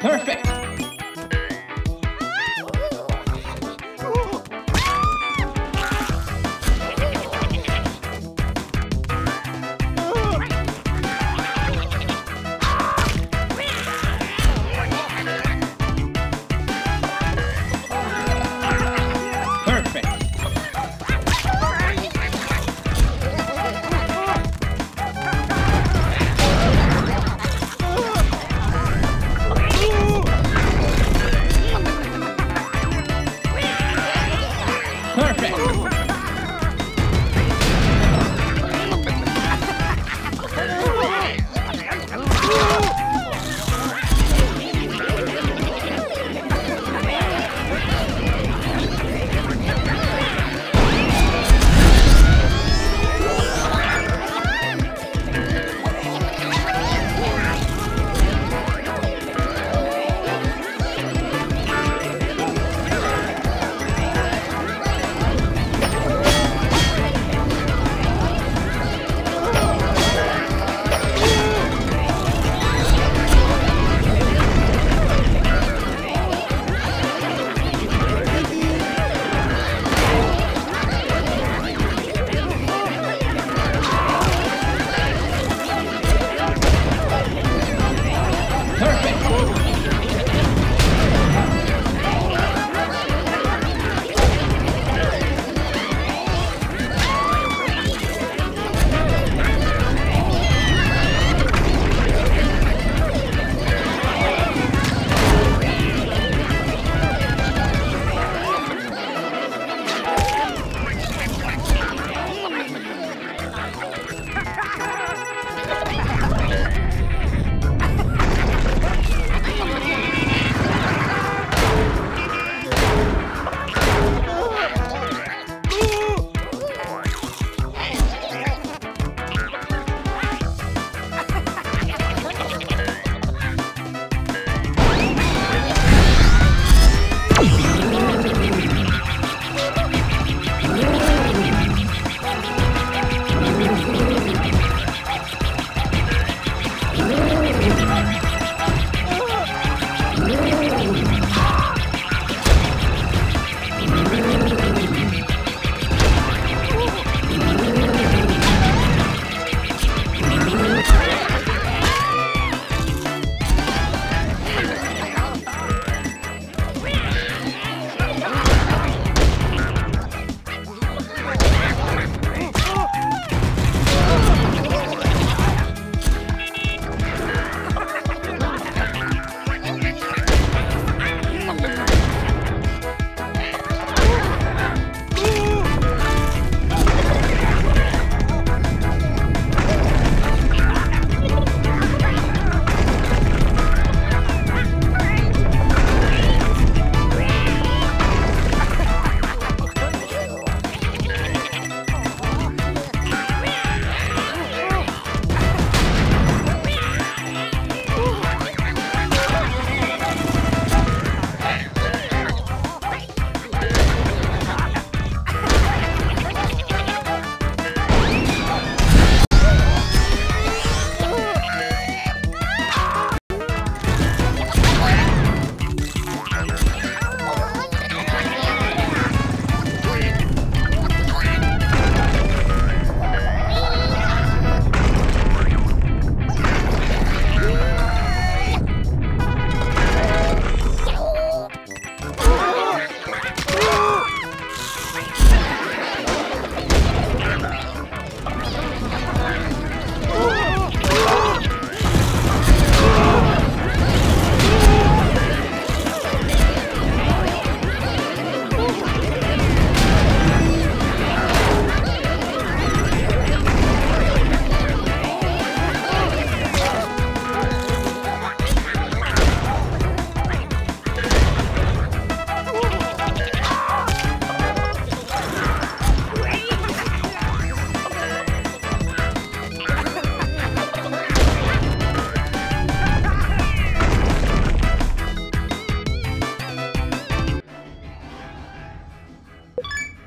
Perfect.